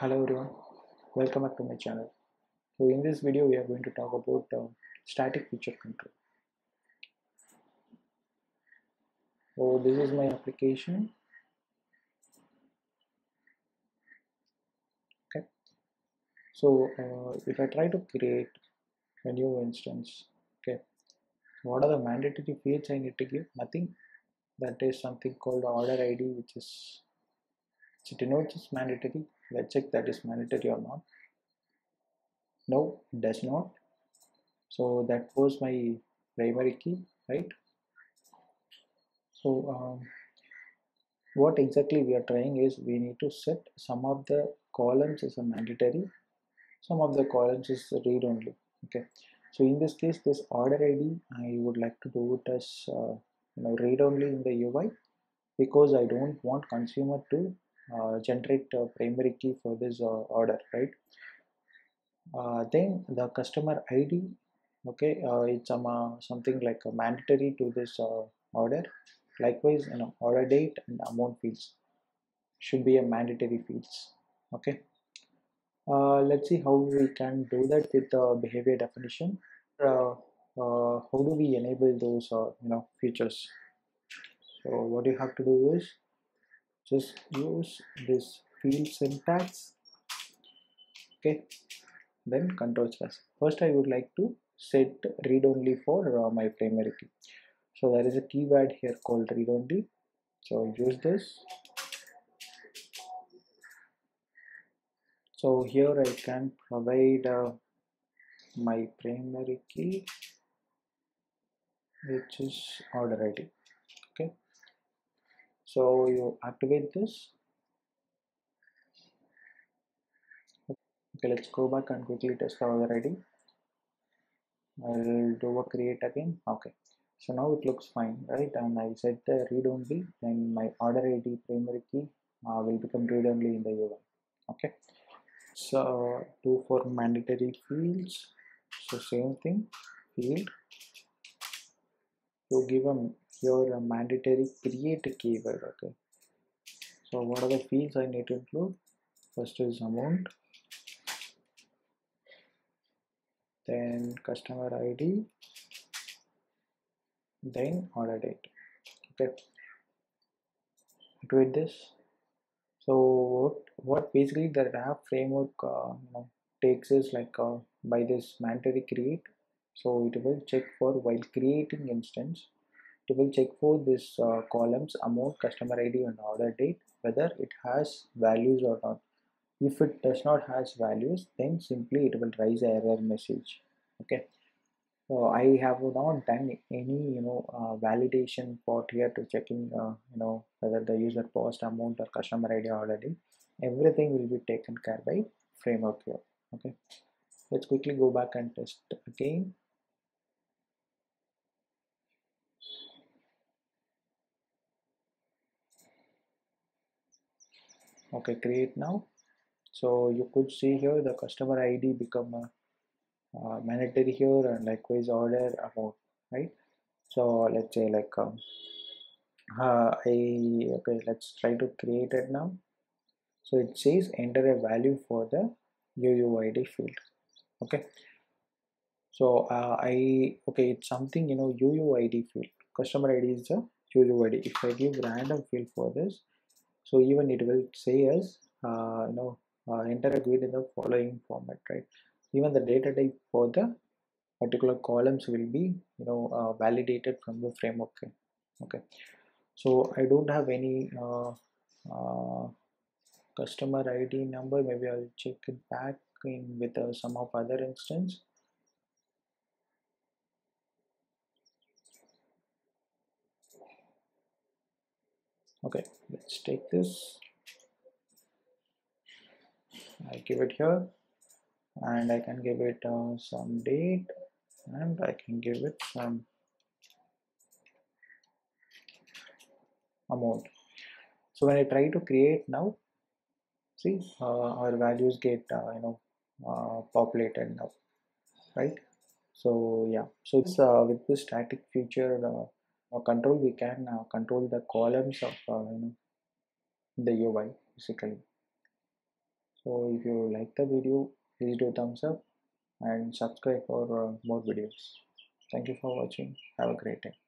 Hello everyone, welcome back to my channel. So in this video we are going to talk about uh, static feature control. So this is my application. Okay. So uh, if I try to create a new instance, okay, what are the mandatory fields I need to give? Nothing. That is something called order ID, which is it denotes it's mandatory. Let's check that is mandatory or not. No, it does not. So that was my primary key, right? So um, what exactly we are trying is we need to set some of the columns as a mandatory, some of the columns is read only. Okay. So in this case, this order ID, I would like to do it as uh, you know read only in the UI because I don't want consumer to generate a primary key for this uh, order, right? Uh, then the customer ID, okay, uh, it's um, something like a mandatory to this uh, order. Likewise, you know, order date and amount fields should be a mandatory fields. Okay. Uh, let's see how we can do that with the behavior definition. Uh, uh, how do we enable those uh, you know features? So what you have to do is just use this field syntax. Okay. Then control slash. First, I would like to set read only for uh, my primary key. So there is a keyword here called read only. So use this so here I can provide uh, my primary key which is ID okay so you activate this. Okay let's go back and quickly test the order ID I'll do a create again. Okay. So now it looks fine right? And I set the read only. Then my order ID primary key uh, will become read only in the UI okay. So do for mandatory fields. So same thing. Field. You give them your mandatory create keyword okay? So what are the fields i need to include? First is amount. Then customer id then order date okay? With this. So what what basically the RAP framework uh, you know, takes is like uh, by this mandatory create. So it will check for while creating instance will check for this uh, columns amount customer id and order date whether it has values or not. If it does not has values then simply it will raise error message. Okay? So i have not done any you know uh, validation part here to checking uh, you know whether the user post amount or customer id already. Everything will be taken care by framework here. Okay? Let's quickly go back and test again okay create now so you could see here the customer id become a mandatory here and likewise order amount right? So let's say like um, uh, I okay let's try to create it now. So it says enter a value for the UUID field okay? So uh, I okay it's something you know UUID field. Customer ID is the UUID if I give random field for this so even it will say as uh, you know uh, a GUID in the following format right? Even the data type for the particular columns will be you know uh, validated from the framework okay? So I don't have any uh, uh, customer ID number. Maybe I'll check it back in with uh, some of other instance okay let's take this. I give it here and I can give it uh, some date and I can give it some amount. So when I try to create now see uh, our values get uh, you know uh, populated now right? So yeah. So it's uh, with this static feature uh, control we can uh, control the columns of you know the UI basically. So if you like the video please do thumbs up and subscribe for uh, more videos. Thank you for watching. Have a great day